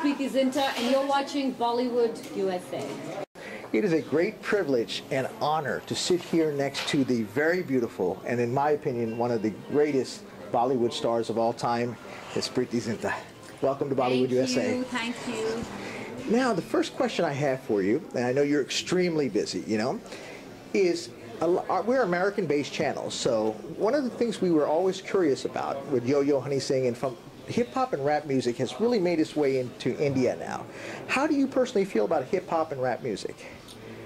Preity Zinta, and you're watching Bollywood USA. It is a great privilege and honor to sit here next to the very beautiful and, in my opinion, one of the greatest Bollywood stars of all time, is Preity Zinta. Welcome to Bollywood Thank USA. you, thank you. Now, the first question I have for you, and I know you're extremely busy, you know, is uh, we're American-based channels, so one of the things we were always curious about with Yo-Yo Honey Singh and from hip hop and rap music has really made its way into India now. How do you personally feel about hip hop and rap music?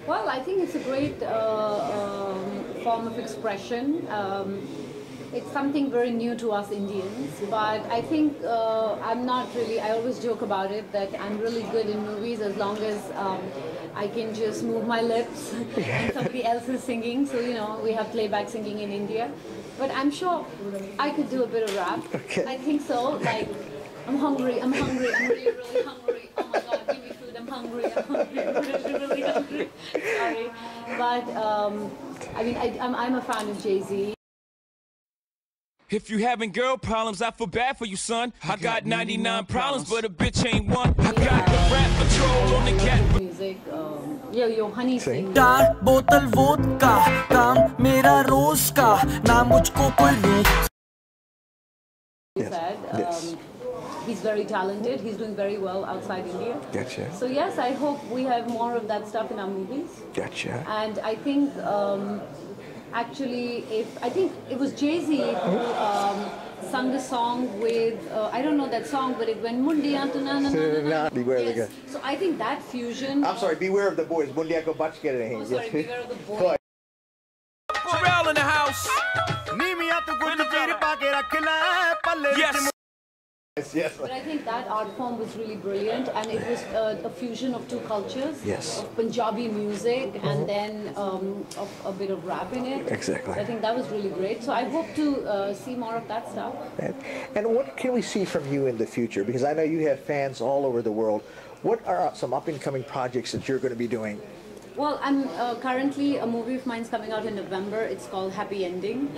Well, I think it's a great uh, um, form of expression. Um, it's something very new to us Indians, but I think uh, I'm not really, I always joke about it that I'm really good in movies as long as um, I can just move my lips and somebody else is singing. So, you know, we have playback singing in India. But I'm sure I could do a bit of rap. Okay. I think so. Like, I'm hungry, I'm hungry, I'm really, really hungry. Oh my god, give me food, I'm hungry, I'm hungry, I'm really, really hungry. Sorry. But, um, I mean, I, I'm, I'm a fan of Jay Z. If you having girl problems, I feel bad for you, son. I got 99 problems, but a bitch ain't one. I got the rap patrol on the cat. Music, um, yeah, yo, Honey Singh. चार bottle vodka, काम मेरा रोज का, ना मुझको कोई Yes. yes. Um, he's very talented. He's doing very well outside India. Gotcha. So yes, I hope we have more of that stuff in our movies. Gotcha. And I think um, actually, if I think it was Jay Z who um, sung the song with uh, I don't know that song, but it went Mundiya tu na na na na. na. Nah, beware the Yes. guy. So I think that fusion. I'm sorry, beware of the boys. Mundia ko bach ke rahe Oh, sorry, beware of the boy. Go ahead. Pharrell in the house. ਨੀਵੀਆਂ ਤੂੰ ਗੁੱਟ ਚੀਰ ਪਾ ਕੇ ਰੱਖ ਲੈ ਪੱਲੇ Yes. Yes, yes. But I think that art form was really brilliant, and it was uh, a fusion of two cultures. Yes. Of Punjabi music and then um, of a bit of rap in it. Exactly. I think that was really great. So I hope to uh, see more of that stuff. And, and what can we see from you in the future? Because I know you have fans all over the world. What are some up and coming projects that you're going to be doing? Well, I'm uh, currently a movie of mine's coming out in November. It's called Happy Ending.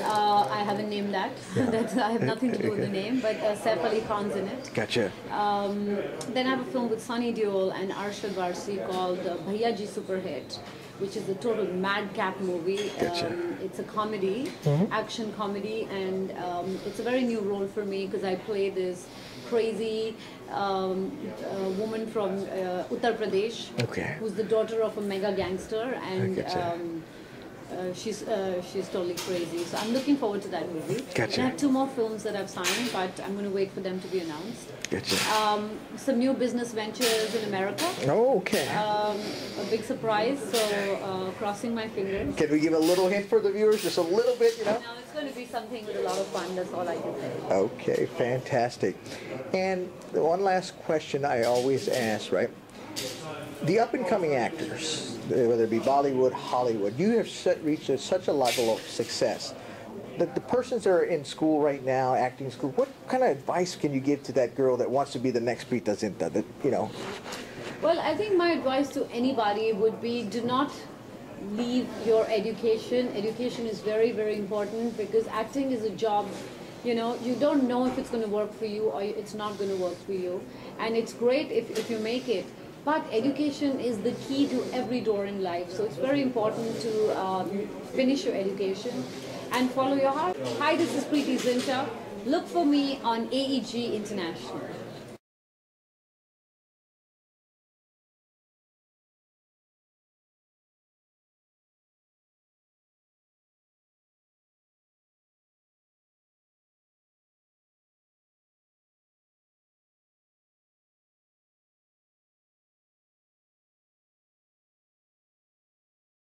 Uh, I haven't named that. That's, I have nothing to do with the name, but uh, Saif Ali Khan's in it. Gotcha. Um, then I have a film with Sunny Deol and Arshad Warsi called uh, Bhaiya Ji Superhit, which is a total madcap movie. Gotcha. Um, it's a comedy, action comedy, and um, it's a very new role for me because I play this crazy um, uh, woman from uh, Uttar Pradesh, Okay. who's the daughter of a mega gangster, and um, uh, she's uh, she's totally crazy. So I'm looking forward to that movie. Gotcha. And I have two more films that I've signed, but I'm going to wait for them to be announced Gotcha. um, some new business ventures in America. oh, okay. Um, a big surprise, so uh, crossing my fingers. Can we give a little hint for the viewers? Just a little bit, you know? Now it's going to be something with a lot of fun. That's all I can say. Okay, fantastic. And one last question I always ask, right? The up and coming actors, whether it be Bollywood, Hollywood, you have set, reached a, such a level of success. The, the persons that are in school right now, acting school, what kind of advice can you give to that girl that wants to be the next Preity Zinta? That you know, Well, I think my advice to anybody would be do not leave your education. Education is very, very important because acting is a job. You know, you don't know if it's going to work for you or it's not going to work for you. And it's great if, if you make it. But education is the key to every door in life. So it's very important to um, finish your education and follow your heart. Hi, this is Preity Zinta. Look for me on AEG International.